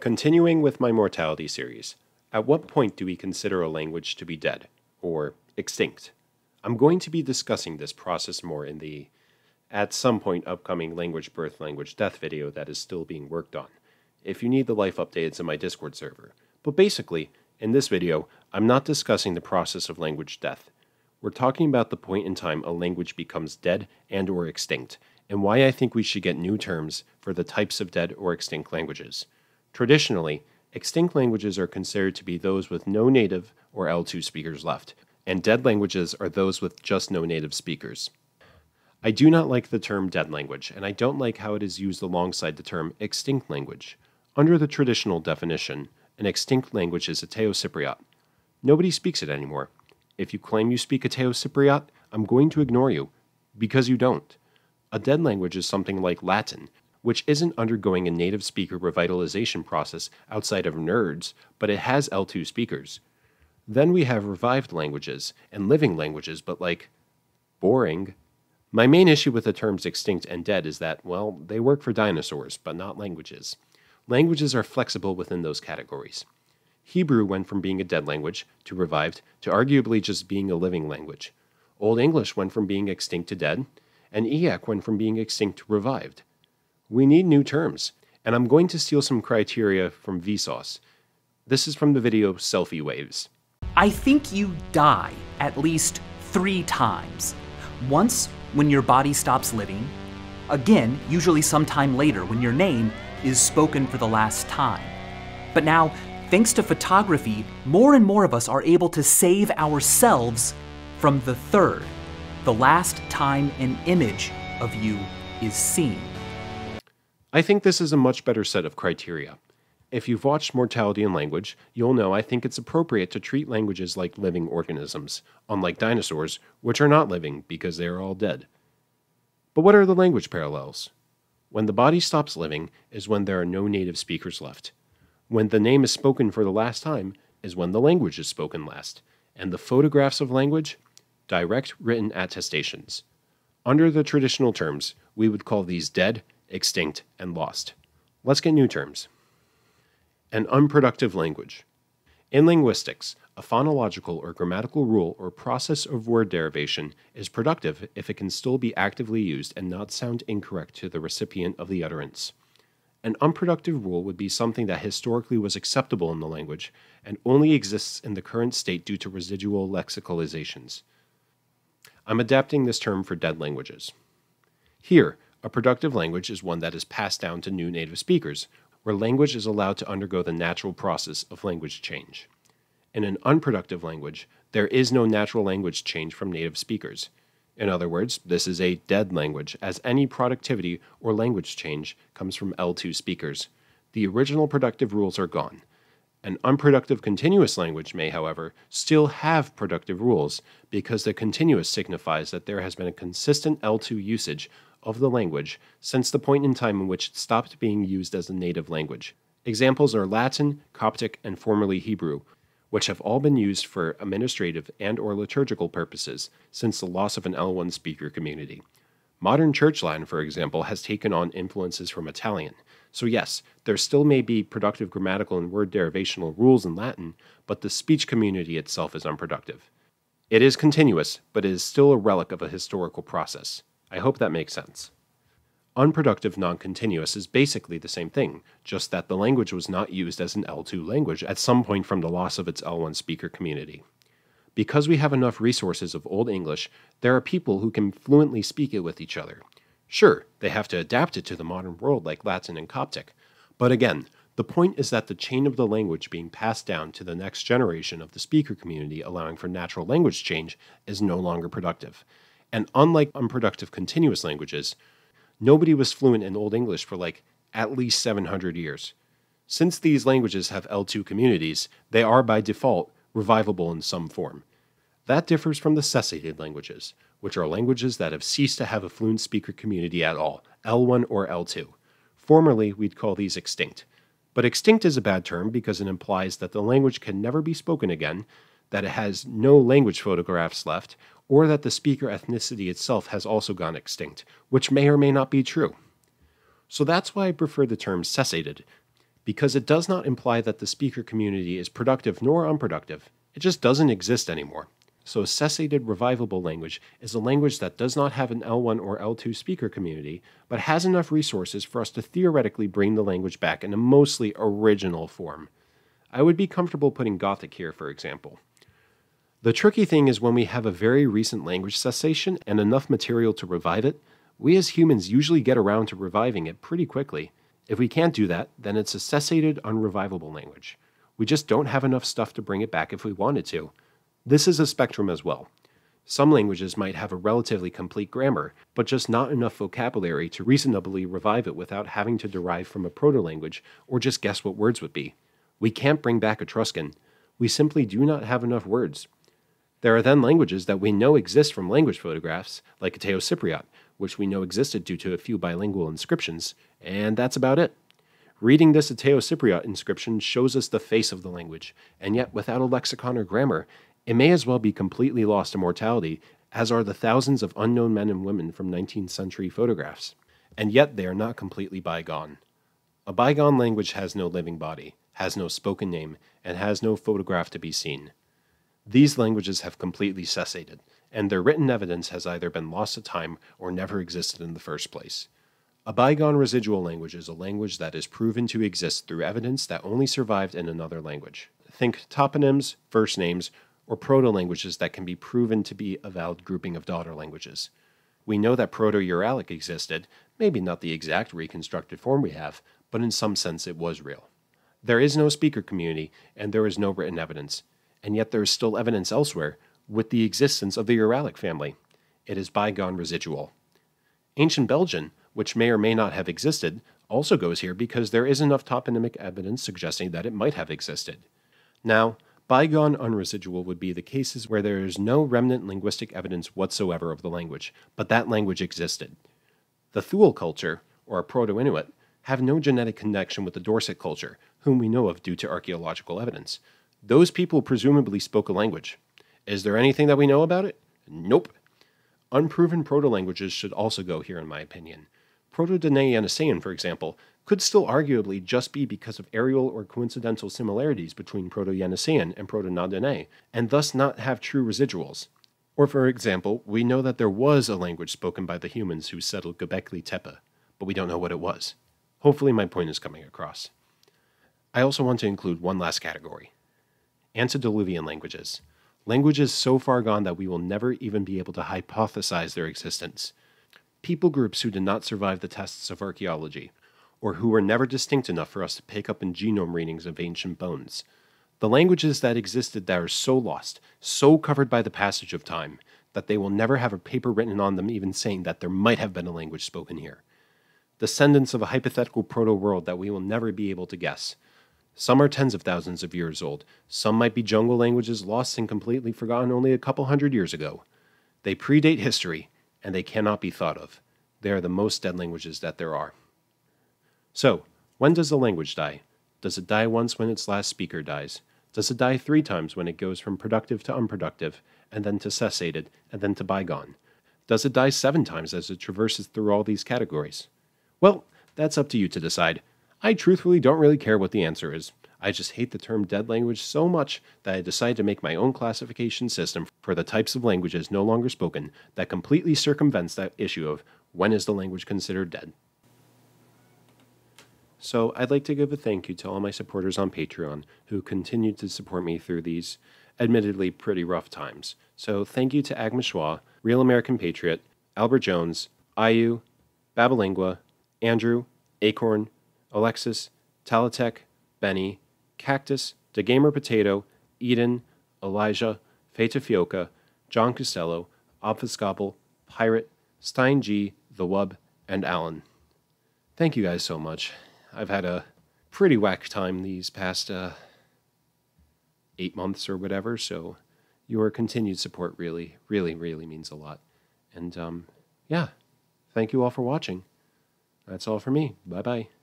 Continuing with my mortality series, at what point do we consider a language to be dead or extinct? I'm going to be discussing this process more in the at some point upcoming language birth language death video that is still being worked on. If you need the life updates in my Discord server. But basically, in this video, I'm not discussing the process of language death. We're talking about the point in time a language becomes dead and or extinct, and why I think we should get new terms for the types of dead or extinct languages. Traditionally, extinct languages are considered to be those with no native or L2 speakers left, and dead languages are those with just no native speakers. I do not like the term dead language, and I don't like how it is used alongside the term extinct language. Under the traditional definition, an extinct language is Eteocypriot. Nobody speaks it anymore. If you claim you speak Eteocypriot, I'm going to ignore you, because you don't. A dead language is something like Latin, which isn't undergoing a native speaker revitalization process outside of nerds, but it has L2 speakers. Then we have revived languages and living languages, but like boring. My main issue with the terms extinct and dead is that, well, they work for dinosaurs, but not languages. Languages are flexible within those categories. Hebrew went from being a dead language to revived to arguably just being a living language. Old English went from being extinct to dead, and Eyak went from being extinct to revived. We need new terms, and I'm going to steal some criteria from Vsauce. This is from the video Selfie Waves. I think you die at least three times. Once when your body stops living, again, usually sometime later when your name is spoken for the last time. But now, thanks to photography, more and more of us are able to save ourselves from the third, the last time an image of you is seen. I think this is a much better set of criteria. If you've watched Mortality and Language, you'll know I think it's appropriate to treat languages like living organisms, unlike dinosaurs, which are not living because they are all dead. But what are the language parallels? When the body stops living is when there are no native speakers left. When the name is spoken for the last time is when the language is spoken last. And the photographs of language? Direct written attestations. Under the traditional terms, we would call these dead extinct, and lost. Let's get new terms. An unproductive language. In linguistics, a phonological or grammatical rule or process of word derivation is productive if it can still be actively used and not sound incorrect to the recipient of the utterance. An unproductive rule would be something that historically was acceptable in the language and only exists in the current state due to residual lexicalizations. I'm adapting this term for dead languages. Here, a productive language is one that is passed down to new native speakers, where language is allowed to undergo the natural process of language change. In an unproductive language, there is no natural language change from native speakers. In other words, this is a dead language, as any productivity or language change comes from L2 speakers. The original productive rules are gone. An unproductive continuous language may, however, still have productive rules because the continuous signifies that there has been a consistent L2 usage of the language since the point in time in which it stopped being used as a native language. Examples are Latin, Coptic, and formerly Hebrew, which have all been used for administrative and or liturgical purposes since the loss of an L1 speaker community. Modern Church Latin, for example, has taken on influences from Italian. So yes, there still may be productive grammatical and word derivational rules in Latin, but the speech community itself is unproductive. It is continuous, but it is still a relic of a historical process. I hope that makes sense. Unproductive non-continuous is basically the same thing, just that the language was not used as an L2 language at some point from the loss of its L1 speaker community. Because we have enough resources of Old English, there are people who can fluently speak it with each other. Sure, they have to adapt it to the modern world like Latin and Coptic, but again, the point is that the chain of the language being passed down to the next generation of the speaker community allowing for natural language change is no longer productive. And unlike unproductive continuous languages, nobody was fluent in Old English for like at least 700 years. Since these languages have L2 communities, they are by default revivable in some form. That differs from the cessated languages, which are languages that have ceased to have a fluent speaker community at all, L1 or L2. Formerly, we'd call these extinct. But extinct is a bad term because it implies that the language can never be spoken again, that it has no language photographs left, or that the speaker ethnicity itself has also gone extinct, which may or may not be true. So that's why I prefer the term cessated. because it does not imply that the speaker community is productive nor unproductive. It just doesn't exist anymore. So, a cessated revivable language is a language that does not have an L1 or L2 speaker community, but has enough resources for us to theoretically bring the language back in a mostly original form. I would be comfortable putting Gothic here, for example. The tricky thing is when we have a very recent language cessation and enough material to revive it, we as humans usually get around to reviving it pretty quickly. If we can't do that, then it's a cessated, unrevivable language. We just don't have enough stuff to bring it back if we wanted to. This is a spectrum as well. Some languages might have a relatively complete grammar, but just not enough vocabulary to reasonably revive it without having to derive from a proto language or just guess what words would be. We can't bring back Etruscan. We simply do not have enough words. There are then languages that we know exist from language photographs, like Eteocypriot, which we know existed due to a few bilingual inscriptions, and that's about it. Reading this Eteocypriot inscription shows us the face of the language, and yet without a lexicon or grammar, it may as well be completely lost to mortality, as are the thousands of unknown men and women from 19th century photographs. And yet they are not completely bygone. A bygone language has no living body, has no spoken name, and has no photograph to be seen. These languages have completely cessated, and their written evidence has either been lost to time or never existed in the first place. A bygone residual language is a language that is proven to exist through evidence that only survived in another language. Think toponyms, first names, or proto languages that can be proven to be a valid grouping of daughter languages. We know that Proto Uralic existed, maybe not the exact reconstructed form we have, but in some sense it was real. There is no speaker community, and there is no written evidence, and yet there is still evidence elsewhere with the existence of the Uralic family. It is bygone residual. Ancient Belgian, which may or may not have existed, also goes here because there is enough toponymic evidence suggesting that it might have existed. Now, Bygone unresidual would be the cases where there is no remnant linguistic evidence whatsoever of the language, but that language existed. The Thule culture, or Proto Inuit, have no genetic connection with the Dorset culture, whom we know of due to archaeological evidence. Those people presumably spoke a language. Is there anything that we know about it? Nope. Unproven proto languages should also go here, in my opinion. Proto Dene Yeniseian, for example, could still arguably just be because of areal or coincidental similarities between Proto Yeniseian and Proto Na and thus not have true residuals. Or, for example, we know that there was a language spoken by the humans who settled Göbekli Tepe, but we don't know what it was. Hopefully, my point is coming across. I also want to include one last category antediluvian languages. Languages so far gone that we will never even be able to hypothesize their existence. People groups who did not survive the tests of archaeology, or who were never distinct enough for us to pick up in genome readings of ancient bones. The languages that existed there are so lost, so covered by the passage of time, that they will never have a paper written on them even saying that there might have been a language spoken here. Descendants of a hypothetical proto world that we will never be able to guess. Some are tens of thousands of years old, some might be jungle languages lost and completely forgotten only a couple hundred years ago. They predate history, and they cannot be thought of. They are the most dead languages that there are. So, when does a language die? Does it die once when its last speaker dies? Does it die three times when it goes from productive to unproductive, and then to cessated, and then to bygone? Does it die seven times as it traverses through all these categories? Well, that's up to you to decide. I truthfully don't really care what the answer is. I just hate the term dead language so much that I decided to make my own classification system for the types of languages no longer spoken that completely circumvents that issue of when is the language considered dead. So I'd like to give a thank you to all my supporters on Patreon who continued to support me through these admittedly pretty rough times. So thank you to Agma Schwa, Real American Patriot, Albert Jones, Ayu, Babalingua, Andrew, Acorn, Alexis, Talatech, Benny, Cactus, The Gamer Potato, Eden, Elijah, Feta John Costello, Obfuscable, Pirate, Stein G, The Wub, and Alan. Thank you guys so much. I've had a pretty whack time these past uh, eight months or whatever. So your continued support really, really, really means a lot. And um, yeah, thank you all for watching. That's all for me. Bye bye.